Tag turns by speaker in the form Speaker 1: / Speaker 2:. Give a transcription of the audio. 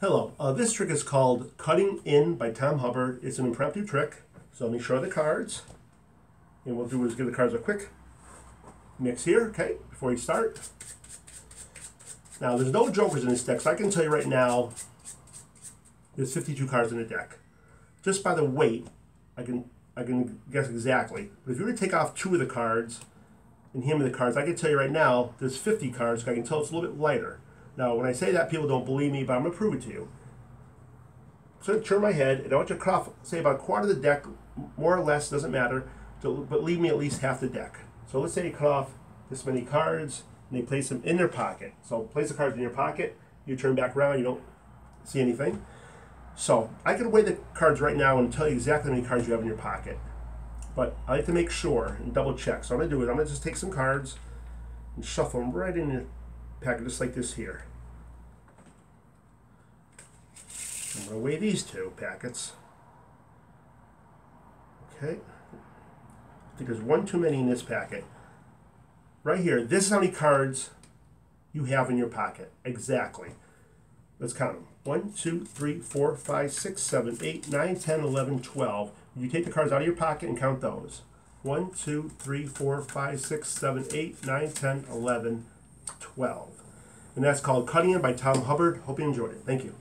Speaker 1: Hello, uh, this trick is called Cutting In by Tom Hubbard. It's an impromptu trick. So let me show the cards. And what we'll do is give the cards a quick mix here, okay, before we start. Now, there's no jokers in this deck, so I can tell you right now, there's 52 cards in the deck. Just by the weight, I can I can guess exactly. But if you were to take off two of the cards and hand me the cards, I can tell you right now, there's 50 cards, so I can tell it's a little bit lighter. Now, when I say that, people don't believe me, but I'm going to prove it to you. So I turn my head, and I want you to cut off, say, about a quarter of the deck, more or less, doesn't matter, to, but leave me at least half the deck. So let's say you cut off this many cards, and they place them in their pocket. So place the cards in your pocket, you turn back around, you don't see anything. So I can weigh the cards right now and tell you exactly how many cards you have in your pocket. But I like to make sure and double check. So I'm going to do it. I'm going to just take some cards and shuffle them right in packet, just like this here. I'm going to weigh these two packets. Okay. I think there's one too many in this packet. Right here, this is how many cards you have in your pocket. Exactly. Let's count them. 1, 2, 3, 4, 5, 6, 7, 8, 9, 10, 11, 12. You take the cards out of your pocket and count those. 1, 2, 3, 4, 5, 6, 7, 8, 9, 10, 11, 12. And that's called Cutting In by Tom Hubbard. Hope you enjoyed it. Thank you.